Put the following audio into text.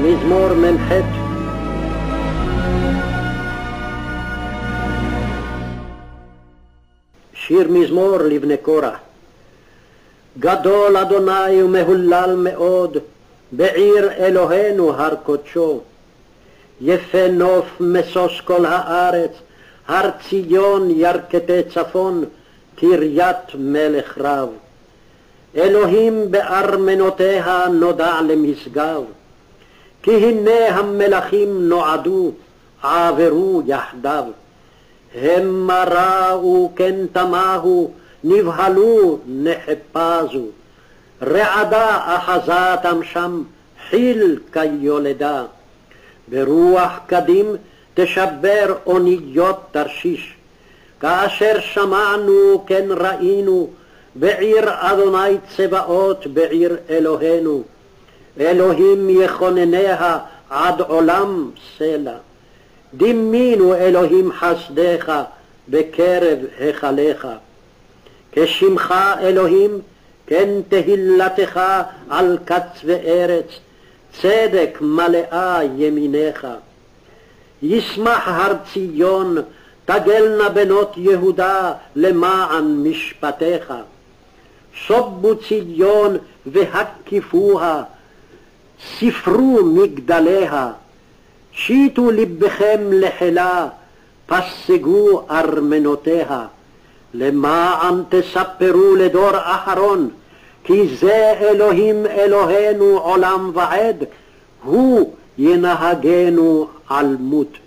מזמור מ"ח. שיר מזמור לבני קורח גדול אדוני ומהולל מאוד בעיר אלוהינו הר קודשו. יפה נוף משוש כל הארץ הר ציון ירכתי צפון קריית מלך רב. אלוהים בארמנותיה נודע למשגב כי הנה המלכים נועדו עברו יחדיו. המה ראו כן תמהו נבהלו נחפזו. רעדה אחזתם שם חיל כיולדה. ברוח קדים תשבר אוניות תרשיש. כאשר שמענו כן ראינו בעיר אדוני צבאות בעיר אלוהינו אלוהים יכונניה עד עולם סלע. דימינו אלוהים חסדך בקרב היכליך כשמך אלוהים כן תהילתך על קצווי ארץ צדק מלאה ימיניך ישמח הר ציון תגלנה בנות יהודה למען משפטיך סובו ציון והקיפוה ספרו מגדליה שיטו לבכם לחילה פסגו ארמנותיה. למען תספרו לדור אחרון? כי זה אלוהים אלוהינו עולם ועד הוא ינהגנו על מות